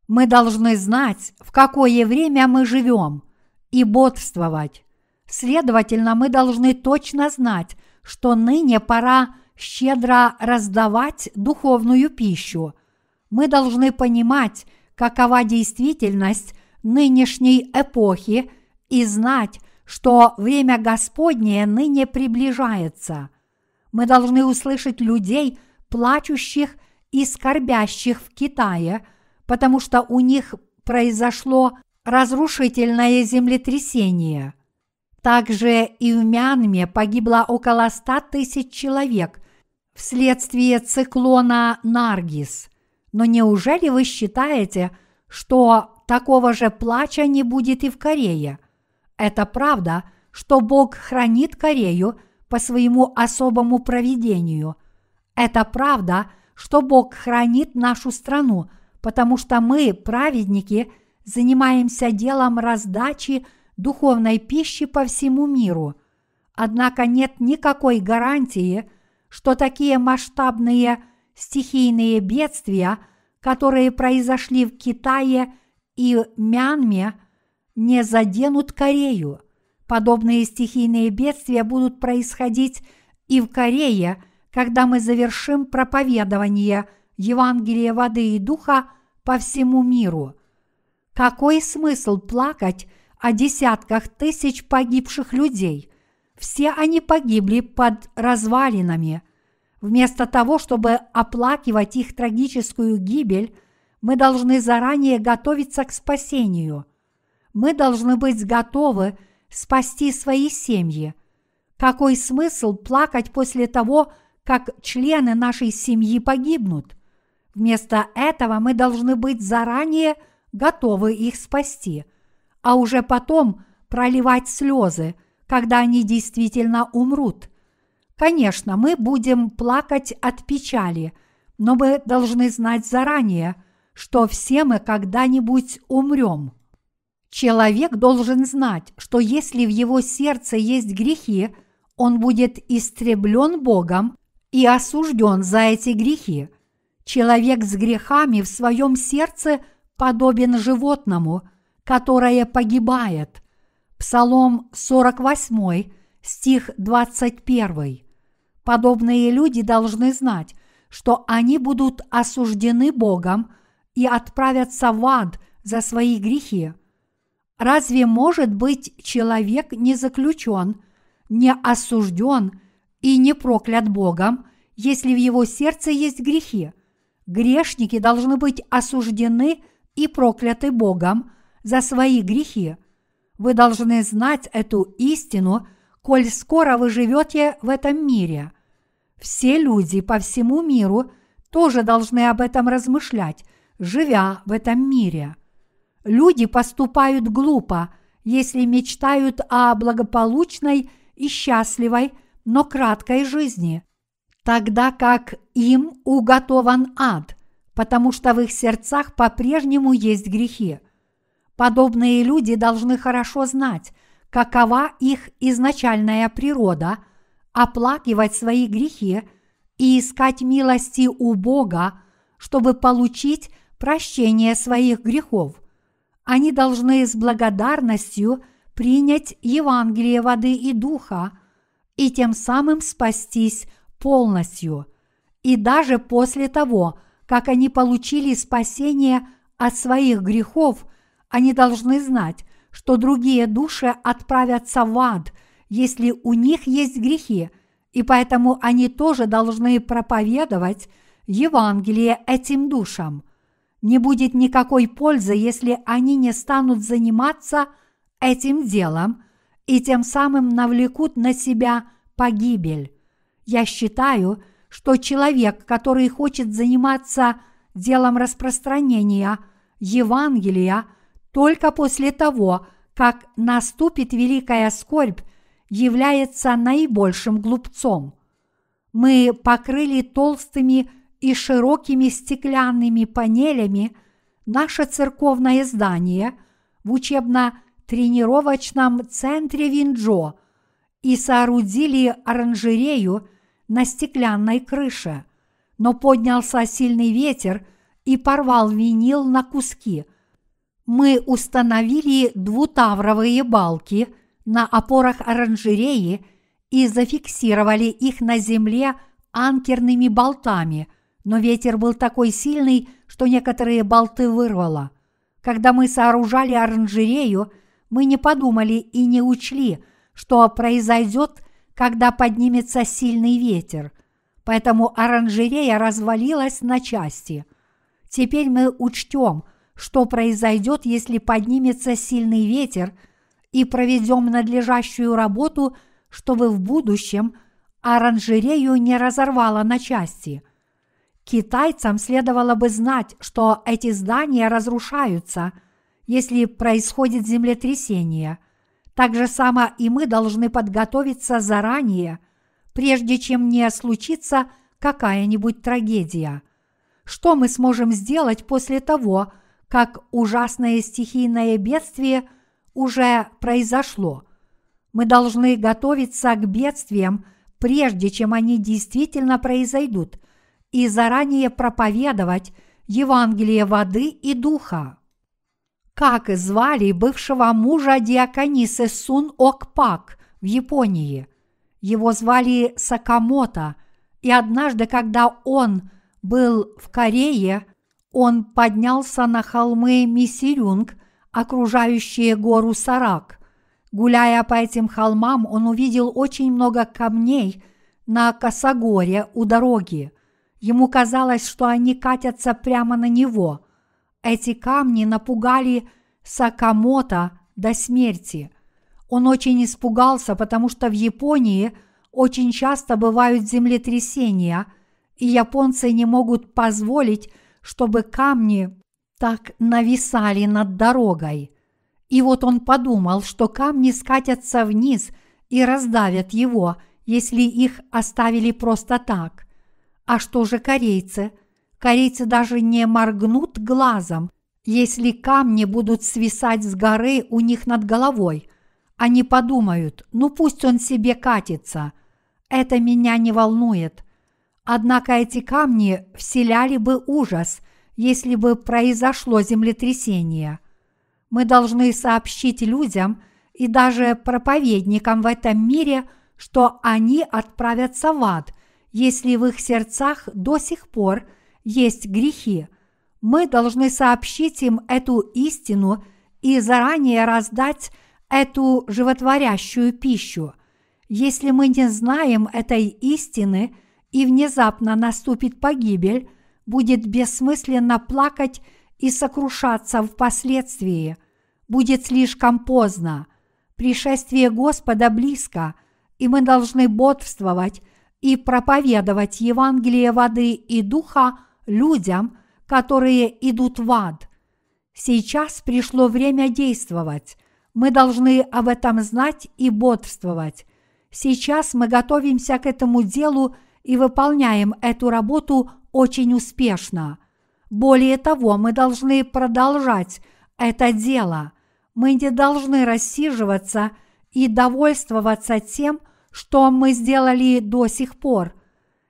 Speaker 1: Мы должны знать, в какое время мы живем, и бодрствовать. Следовательно, мы должны точно знать, что ныне пора щедро раздавать духовную пищу. Мы должны понимать, какова действительность нынешней эпохи и знать, что время Господнее ныне приближается. Мы должны услышать людей, плачущих и скорбящих в Китае, потому что у них произошло разрушительное землетрясение. Также и в Мянме погибло около ста тысяч человек вследствие циклона Наргис. Но неужели вы считаете, что такого же плача не будет и в Корее? Это правда, что Бог хранит Корею по своему особому проведению. Это правда, что Бог хранит нашу страну, потому что мы, праведники, занимаемся делом раздачи духовной пищи по всему миру. Однако нет никакой гарантии, что такие масштабные стихийные бедствия, которые произошли в Китае и Мянме, не заденут Корею. Подобные стихийные бедствия будут происходить и в Корее, когда мы завершим проповедование Евангелия воды и духа по всему миру. Какой смысл плакать о десятках тысяч погибших людей? Все они погибли под развалинами. Вместо того, чтобы оплакивать их трагическую гибель, мы должны заранее готовиться к спасению. Мы должны быть готовы спасти свои семьи. Какой смысл плакать после того, как члены нашей семьи погибнут? Вместо этого мы должны быть заранее готовы их спасти, а уже потом проливать слезы, когда они действительно умрут. Конечно, мы будем плакать от печали, но мы должны знать заранее, что все мы когда-нибудь умрем. Человек должен знать, что если в его сердце есть грехи, он будет истреблен Богом и осужден за эти грехи. Человек с грехами в своем сердце – подобен животному, которое погибает. Псалом 48, стих 21. Подобные люди должны знать, что они будут осуждены Богом и отправятся в ад за свои грехи. Разве может быть человек не заключен, не осужден и не проклят Богом, если в его сердце есть грехи? Грешники должны быть осуждены и прокляты Богом за свои грехи. Вы должны знать эту истину, коль скоро вы живете в этом мире. Все люди по всему миру тоже должны об этом размышлять, живя в этом мире. Люди поступают глупо, если мечтают о благополучной и счастливой, но краткой жизни, тогда как им уготован ад потому что в их сердцах по-прежнему есть грехи. Подобные люди должны хорошо знать, какова их изначальная природа, оплакивать свои грехи и искать милости у Бога, чтобы получить прощение своих грехов. Они должны с благодарностью принять Евангелие воды и духа и тем самым спастись полностью. И даже после того, как они получили спасение от своих грехов, они должны знать, что другие души отправятся в ад, если у них есть грехи, и поэтому они тоже должны проповедовать Евангелие этим душам. Не будет никакой пользы, если они не станут заниматься этим делом и тем самым навлекут на себя погибель. Я считаю, что человек, который хочет заниматься делом распространения Евангелия только после того, как наступит великая скорбь, является наибольшим глупцом. Мы покрыли толстыми и широкими стеклянными панелями наше церковное здание в учебно-тренировочном центре Винджо и соорудили оранжерею – на стеклянной крыше, но поднялся сильный ветер и порвал винил на куски. Мы установили двутавровые балки на опорах оранжереи и зафиксировали их на земле анкерными болтами, но ветер был такой сильный, что некоторые болты вырвало. Когда мы сооружали оранжерею, мы не подумали и не учли, что произойдет, когда поднимется сильный ветер. Поэтому оранжерея развалилась на части. Теперь мы учтем, что произойдет, если поднимется сильный ветер, и проведем надлежащую работу, чтобы в будущем оранжерею не разорвало на части. Китайцам следовало бы знать, что эти здания разрушаются, если происходит землетрясение – так же само и мы должны подготовиться заранее, прежде чем не случится какая-нибудь трагедия. Что мы сможем сделать после того, как ужасное стихийное бедствие уже произошло? Мы должны готовиться к бедствиям, прежде чем они действительно произойдут, и заранее проповедовать Евангелие воды и духа как звали бывшего мужа диаконисы Сун Окпак в Японии. Его звали Сакамото, и однажды, когда он был в Корее, он поднялся на холмы Мисирюнг, окружающие гору Сарак. Гуляя по этим холмам, он увидел очень много камней на косогоре у дороги. Ему казалось, что они катятся прямо на него – эти камни напугали Сакамото до смерти. Он очень испугался, потому что в Японии очень часто бывают землетрясения, и японцы не могут позволить, чтобы камни так нависали над дорогой. И вот он подумал, что камни скатятся вниз и раздавят его, если их оставили просто так. А что же корейцы – Корейцы даже не моргнут глазом, если камни будут свисать с горы у них над головой. Они подумают, ну пусть он себе катится. Это меня не волнует. Однако эти камни вселяли бы ужас, если бы произошло землетрясение. Мы должны сообщить людям и даже проповедникам в этом мире, что они отправятся в ад, если в их сердцах до сих пор – есть грехи, мы должны сообщить им эту истину и заранее раздать эту животворящую пищу. Если мы не знаем этой истины и внезапно наступит погибель, будет бессмысленно плакать и сокрушаться впоследствии. Будет слишком поздно. Пришествие Господа близко, и мы должны бодрствовать и проповедовать Евангелие воды и духа людям, которые идут в ад. Сейчас пришло время действовать. Мы должны об этом знать и бодрствовать. Сейчас мы готовимся к этому делу и выполняем эту работу очень успешно. Более того, мы должны продолжать это дело. Мы не должны рассиживаться и довольствоваться тем, что мы сделали до сих пор.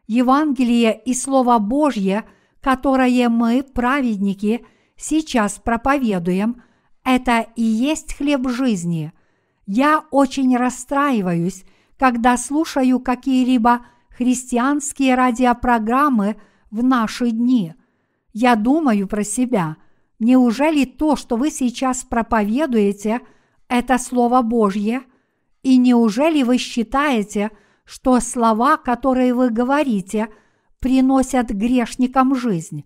Speaker 1: Евангелие и Слово Божье – которое мы, праведники, сейчас проповедуем, это и есть хлеб жизни. Я очень расстраиваюсь, когда слушаю какие-либо христианские радиопрограммы в наши дни. Я думаю про себя, неужели то, что вы сейчас проповедуете, это Слово Божье? И неужели вы считаете, что слова, которые вы говорите – приносят грешникам жизнь.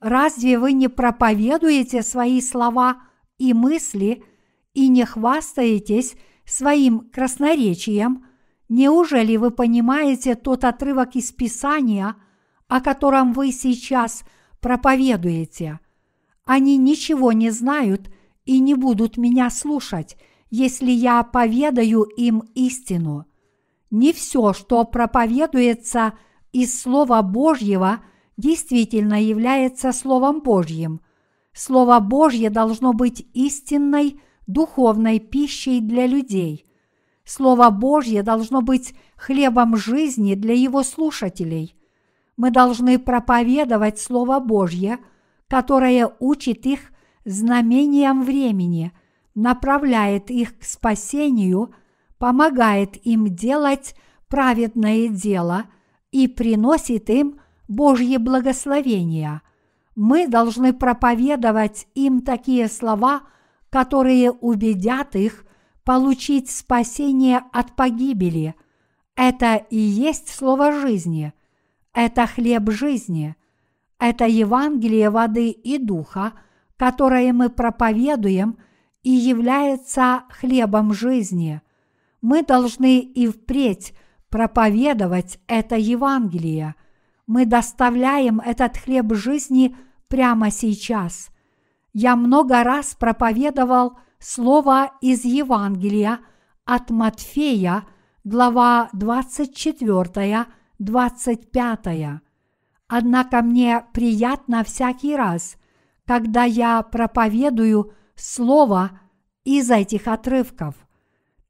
Speaker 1: Разве вы не проповедуете свои слова и мысли и не хвастаетесь своим красноречием? Неужели вы понимаете тот отрывок из Писания, о котором вы сейчас проповедуете? Они ничего не знают и не будут меня слушать, если я поведаю им истину. Не все, что проповедуется – из Слова Божьего действительно является Словом Божьим. Слово Божье должно быть истинной духовной пищей для людей. Слово Божье должно быть хлебом жизни для его слушателей. Мы должны проповедовать Слово Божье, которое учит их знамениям времени, направляет их к спасению, помогает им делать праведное дело – и приносит им Божье благословение. Мы должны проповедовать им такие слова, которые убедят их получить спасение от погибели. Это и есть слово жизни. Это хлеб жизни. Это Евангелие воды и духа, которое мы проповедуем и является хлебом жизни. Мы должны и впредь проповедовать это Евангелие. Мы доставляем этот хлеб жизни прямо сейчас. Я много раз проповедовал слово из Евангелия от Матфея, глава 24, 25. Однако мне приятно всякий раз, когда я проповедую слово из этих отрывков.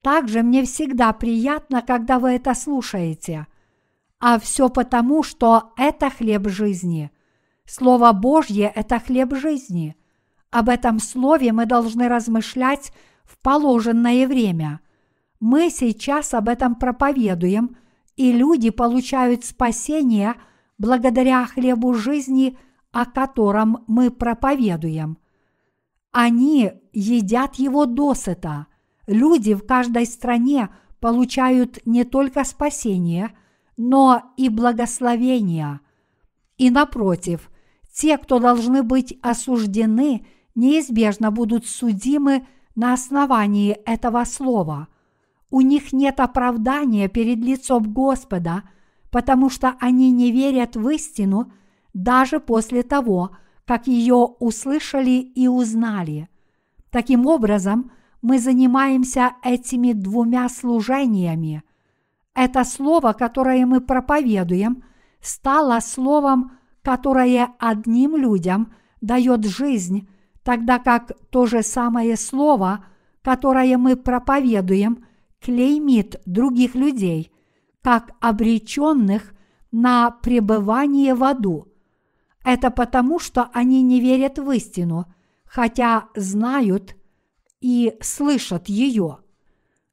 Speaker 1: Также мне всегда приятно, когда вы это слушаете. А все потому, что это хлеб жизни. Слово Божье – это хлеб жизни. Об этом слове мы должны размышлять в положенное время. Мы сейчас об этом проповедуем, и люди получают спасение благодаря хлебу жизни, о котором мы проповедуем. Они едят его досыта – люди в каждой стране получают не только спасение, но и благословение. И напротив, те, кто должны быть осуждены, неизбежно будут судимы на основании этого слова. У них нет оправдания перед лицом Господа, потому что они не верят в истину даже после того, как ее услышали и узнали. Таким образом, мы занимаемся этими двумя служениями. Это слово, которое мы проповедуем, стало словом, которое одним людям дает жизнь, тогда как то же самое слово, которое мы проповедуем, клеймит других людей, как обреченных на пребывание в аду. Это потому, что они не верят в истину, хотя знают – и слышат ее.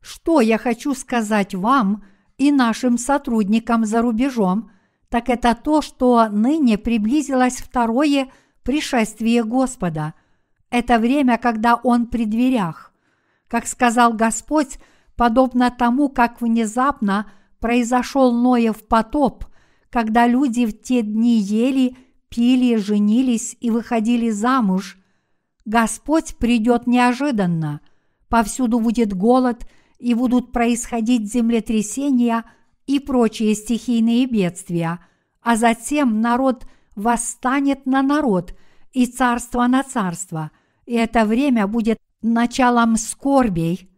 Speaker 1: Что я хочу сказать вам и нашим сотрудникам за рубежом, так это то, что ныне приблизилось второе пришествие Господа. Это время, когда Он при дверях. Как сказал Господь, подобно тому, как внезапно произошел Ноев потоп, когда люди в те дни ели, пили, женились и выходили замуж, Господь придет неожиданно. Повсюду будет голод, и будут происходить землетрясения и прочие стихийные бедствия, а затем народ восстанет на народ и царство на царство, и это время будет началом скорбей,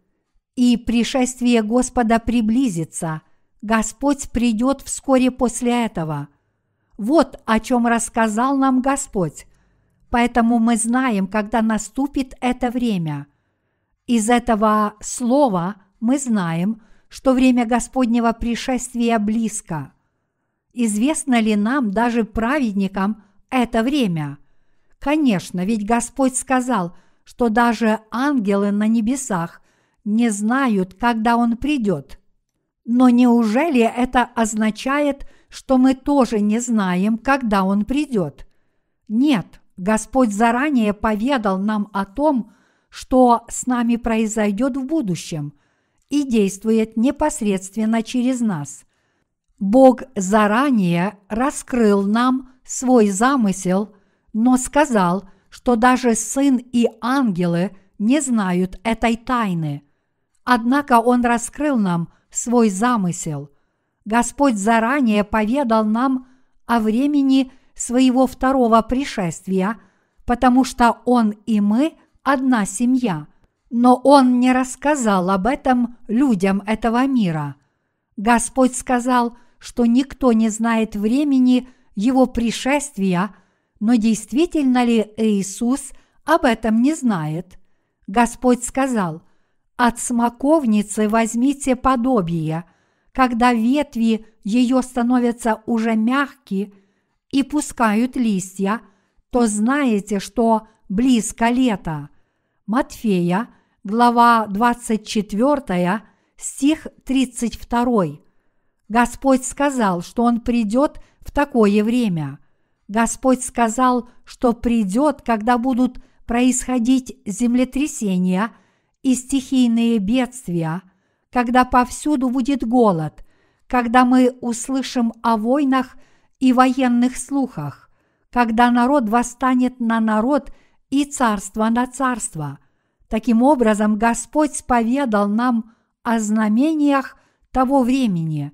Speaker 1: и пришествие Господа приблизится. Господь придет вскоре после этого. Вот о чем рассказал нам Господь. Поэтому мы знаем, когда наступит это время. Из этого слова мы знаем, что время Господнего пришествия близко. Известно ли нам, даже праведникам, это время? Конечно, ведь Господь сказал, что даже ангелы на небесах не знают, когда Он придет. Но неужели это означает, что мы тоже не знаем, когда Он придет? Нет, Господь заранее поведал нам о том, что с нами произойдет в будущем и действует непосредственно через нас. Бог заранее раскрыл нам свой замысел, но сказал, что даже Сын и ангелы не знают этой тайны. Однако Он раскрыл нам свой замысел. Господь заранее поведал нам о времени – своего второго пришествия, потому что он и мы одна семья, но он не рассказал об этом людям этого мира. Господь сказал, что никто не знает времени его пришествия, но действительно ли Иисус об этом не знает? Господь сказал, «От смоковницы возьмите подобие, когда ветви ее становятся уже мягкие, и пускают листья, то знаете, что близко лето. Матфея, глава 24, стих 32. Господь сказал, что Он придет в такое время. Господь сказал, что придет, когда будут происходить землетрясения и стихийные бедствия, когда повсюду будет голод, когда мы услышим о войнах и военных слухах, когда народ восстанет на народ и царство на царство. Таким образом, Господь споведал нам о знамениях того времени.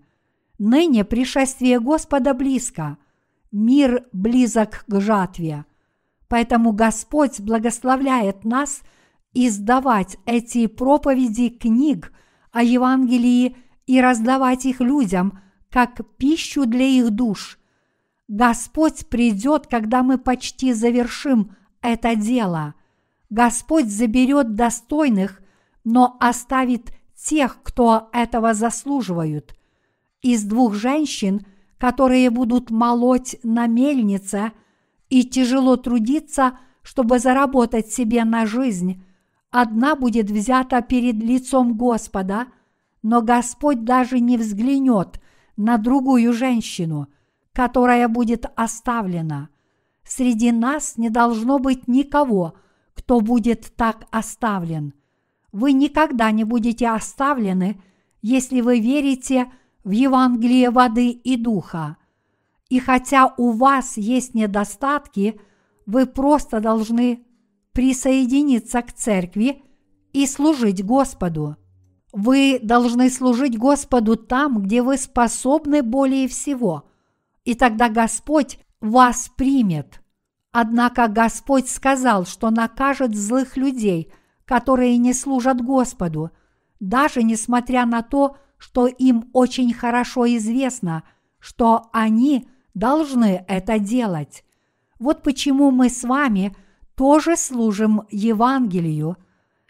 Speaker 1: Ныне пришествие Господа близко, мир близок к жатве. Поэтому Господь благословляет нас издавать эти проповеди книг о Евангелии и раздавать их людям как пищу для их душ. Господь придет, когда мы почти завершим это дело. Господь заберет достойных, но оставит тех, кто этого заслуживают. Из двух женщин, которые будут молоть на мельнице и тяжело трудиться, чтобы заработать себе на жизнь, одна будет взята перед лицом Господа, но Господь даже не взглянет на другую женщину, которая будет оставлена. Среди нас не должно быть никого, кто будет так оставлен – вы никогда не будете оставлены, если вы верите в Евангелие воды и духа. И хотя у вас есть недостатки, вы просто должны присоединиться к церкви и служить Господу. Вы должны служить Господу там, где вы способны более всего, и тогда Господь вас примет. Однако Господь сказал, что накажет злых людей – которые не служат Господу, даже несмотря на то, что им очень хорошо известно, что они должны это делать. Вот почему мы с вами тоже служим Евангелию.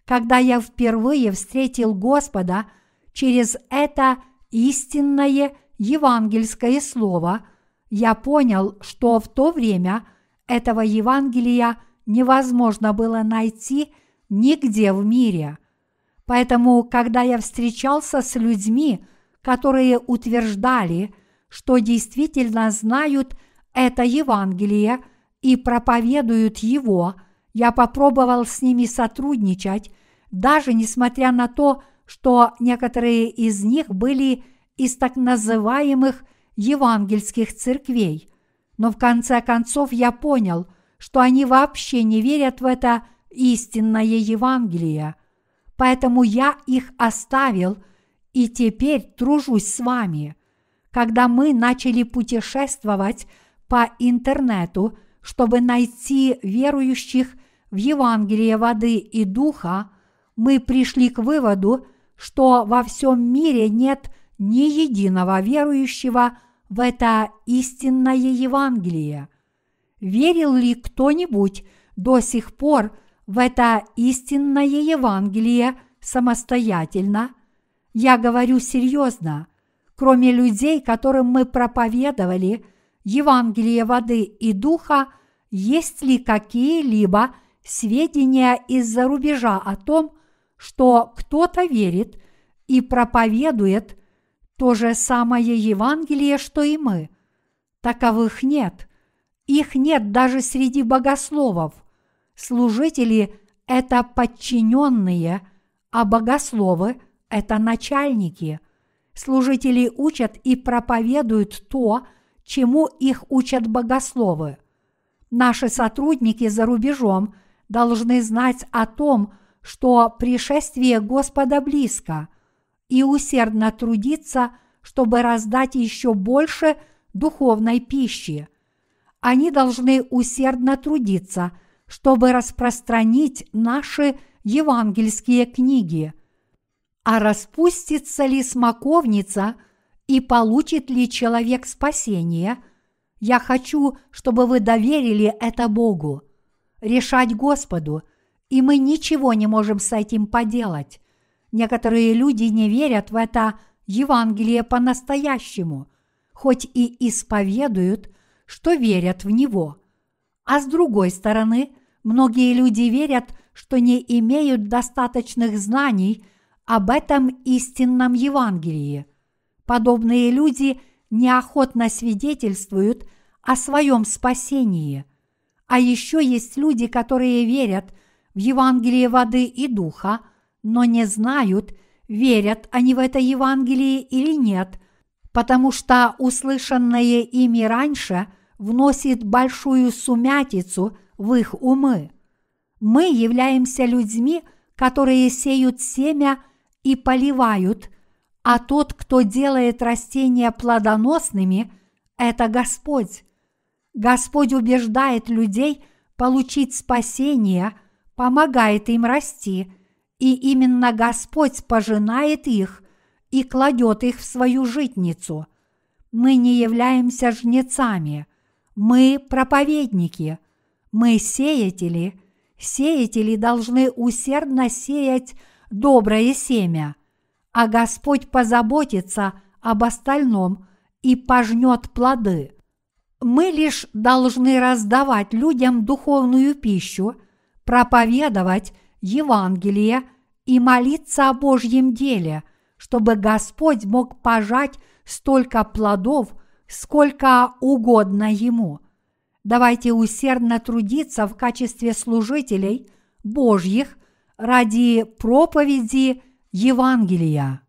Speaker 1: Когда я впервые встретил Господа через это истинное евангельское слово, я понял, что в то время этого Евангелия невозможно было найти – нигде в мире. Поэтому, когда я встречался с людьми, которые утверждали, что действительно знают это Евангелие и проповедуют его, я попробовал с ними сотрудничать, даже несмотря на то, что некоторые из них были из так называемых евангельских церквей. Но в конце концов я понял, что они вообще не верят в это истинное Евангелие, поэтому я их оставил и теперь тружусь с вами. Когда мы начали путешествовать по интернету, чтобы найти верующих в Евангелие воды и духа, мы пришли к выводу, что во всем мире нет ни единого верующего в это истинное Евангелие. Верил ли кто-нибудь до сих пор в это истинное Евангелие самостоятельно, я говорю серьезно, кроме людей, которым мы проповедовали Евангелие воды и духа, есть ли какие-либо сведения из-за рубежа о том, что кто-то верит и проповедует то же самое Евангелие, что и мы. Таковых нет. Их нет даже среди богословов – Служители – это подчиненные, а богословы – это начальники. Служители учат и проповедуют то, чему их учат богословы. Наши сотрудники за рубежом должны знать о том, что пришествие Господа близко, и усердно трудиться, чтобы раздать еще больше духовной пищи. Они должны усердно трудиться – чтобы распространить наши евангельские книги. А распустится ли смоковница и получит ли человек спасение? Я хочу, чтобы вы доверили это Богу, решать Господу, и мы ничего не можем с этим поделать. Некоторые люди не верят в это Евангелие по-настоящему, хоть и исповедуют, что верят в него. А с другой стороны, Многие люди верят, что не имеют достаточных знаний об этом истинном Евангелии. Подобные люди неохотно свидетельствуют о своем спасении. А еще есть люди, которые верят в Евангелие воды и духа, но не знают, верят они в это Евангелие или нет, потому что услышанное ими раньше вносит большую сумятицу в их умы. Мы являемся людьми, которые сеют семя и поливают, а тот, кто делает растения плодоносными, это Господь. Господь убеждает людей получить спасение, помогает им расти, и именно Господь пожинает их и кладет их в свою житницу. Мы не являемся жнецами, мы проповедники, мы сеятели. Сеятели должны усердно сеять доброе семя, а Господь позаботится об остальном и пожнет плоды. Мы лишь должны раздавать людям духовную пищу, проповедовать Евангелие и молиться о Божьем деле, чтобы Господь мог пожать столько плодов, сколько угодно Ему. Давайте усердно трудиться в качестве служителей Божьих ради проповеди Евангелия.